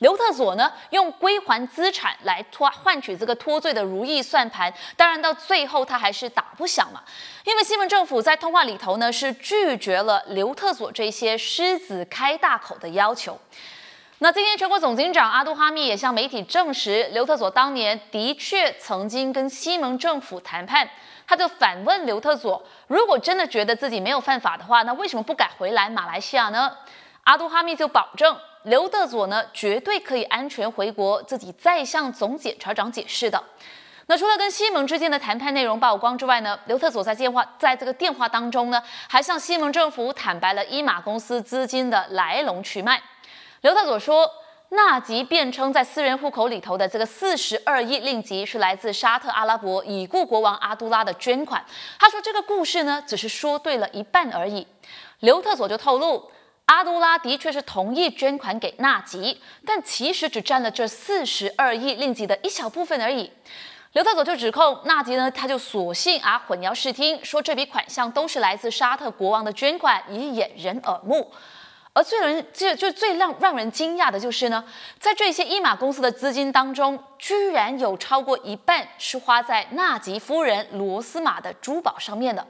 刘特佐呢，用归还资产来脱换取这个脱罪的如意算盘，当然到最后他还是打不响嘛。因为西蒙政府在通话里头呢，是拒绝了刘特佐这些狮子开大口的要求。那今天全国总警长阿杜哈密也向媒体证实，刘特佐当年的确曾经跟西蒙政府谈判。他就反问刘特佐：如果真的觉得自己没有犯法的话，那为什么不改回来马来西亚呢？阿杜哈密就保证。刘德佐呢，绝对可以安全回国，自己再向总检察长解释的。那除了跟西蒙之间的谈判内容曝光之外呢，刘特佐在电话在这个电话当中呢，还向西蒙政府坦白了伊马公司资金的来龙去脉。刘特佐说，纳吉辩称在私人户口里头的这个四十二亿令吉是来自沙特阿拉伯已故国王阿杜拉的捐款。他说这个故事呢，只是说对了一半而已。刘特佐就透露。阿杜拉的确是同意捐款给纳吉，但其实只占了这四十二亿令吉的一小部分而已。刘特佐就指控纳吉呢，他就索性啊混淆视听，说这笔款项都是来自沙特国王的捐款，以掩人耳目。而最人这就最让让人惊讶的就是呢，在这些伊马公司的资金当中，居然有超过一半是花在纳吉夫人罗斯玛的珠宝上面的。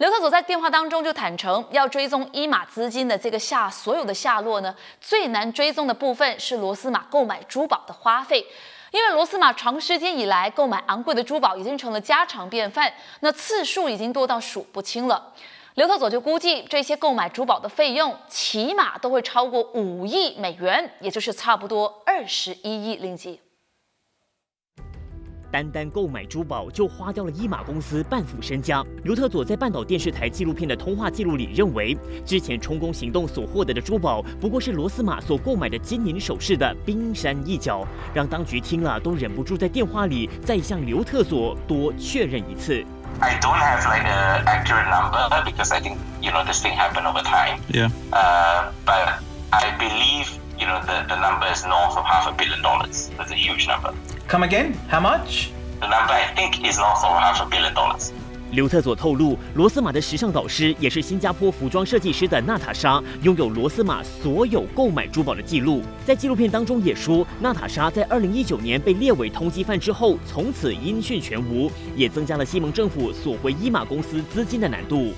刘特佐在电话当中就坦诚，要追踪伊马资金的这个下所有的下落呢，最难追踪的部分是罗斯玛购买珠宝的花费，因为罗斯玛长时间以来购买昂贵的珠宝已经成了家常便饭，那次数已经多到数不清了。刘特佐就估计，这些购买珠宝的费用起码都会超过五亿美元，也就是差不多二十一亿令吉。单单购买珠宝就花掉了伊马公司半副身家。刘特佐在半岛电视台纪录片的通话记录里认为，之前充公行动所获得的珠宝不过是罗斯玛所购买的金银首饰的冰山一角，让当局听了都忍不住在电话里再向刘特佐多确认一次。I don't have like a accurate number because I think you know this thing happened over time. Yeah. Uh, but I believe you know the the number is north of half a billion dollars. That's a huge number. Come again? How much? The number I think is north of half a billion dollars. 刘特佐透露，罗斯玛的时尚导师也是新加坡服装设计师的娜塔莎，拥有罗斯玛所有购买珠宝的记录。在纪录片当中也说，娜塔莎在二零一九年被列为通缉犯之后，从此音讯全无，也增加了西蒙政府索回伊玛公司资金的难度。